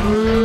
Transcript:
Mm.